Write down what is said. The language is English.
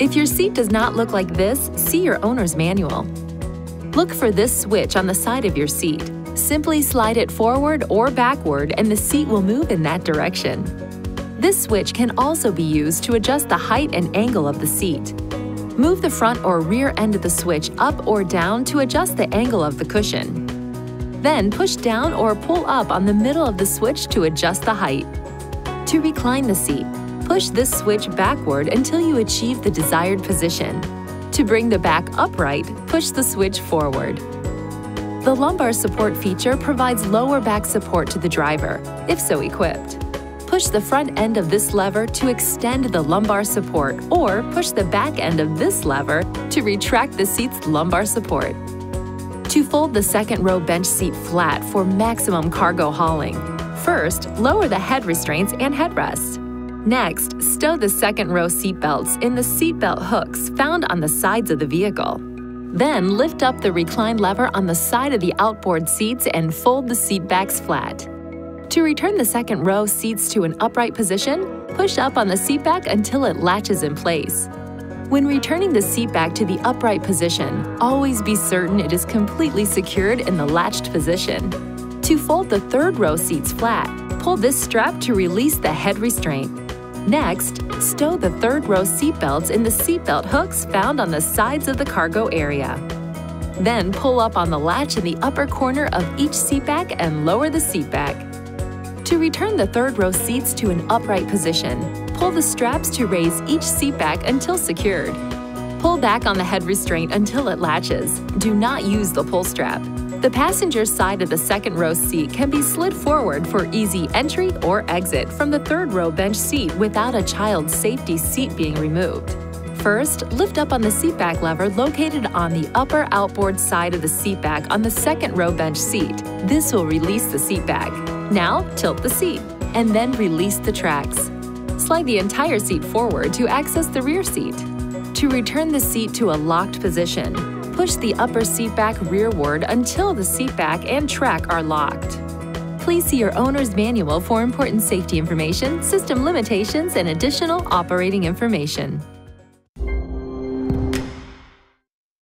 If your seat does not look like this, see your owner's manual. Look for this switch on the side of your seat. Simply slide it forward or backward and the seat will move in that direction. This switch can also be used to adjust the height and angle of the seat. Move the front or rear end of the switch up or down to adjust the angle of the cushion. Then push down or pull up on the middle of the switch to adjust the height. To recline the seat, push this switch backward until you achieve the desired position. To bring the back upright, push the switch forward. The lumbar support feature provides lower back support to the driver, if so equipped. Push the front end of this lever to extend the lumbar support or push the back end of this lever to retract the seat's lumbar support. To fold the second row bench seat flat for maximum cargo hauling, first lower the head restraints and headrest. Next, stow the second row seat belts in the seatbelt hooks found on the sides of the vehicle. Then lift up the recline lever on the side of the outboard seats and fold the seat backs flat. To return the second row seats to an upright position, push up on the seat back until it latches in place. When returning the seat back to the upright position, always be certain it is completely secured in the latched position. To fold the third row seats flat, pull this strap to release the head restraint. Next, stow the third row seat belts in the seatbelt hooks found on the sides of the cargo area. Then pull up on the latch in the upper corner of each seat back and lower the seat back. To return the third row seats to an upright position, pull the straps to raise each seat back until secured. Pull back on the head restraint until it latches. Do not use the pull strap. The passenger side of the second row seat can be slid forward for easy entry or exit from the third row bench seat without a child's safety seat being removed. First, lift up on the seatback lever located on the upper outboard side of the seatback on the second row bench seat. This will release the seatback. Now, tilt the seat, and then release the tracks. Slide the entire seat forward to access the rear seat. To return the seat to a locked position, push the upper seat back rearward until the seat back and track are locked. Please see your owner's manual for important safety information, system limitations, and additional operating information.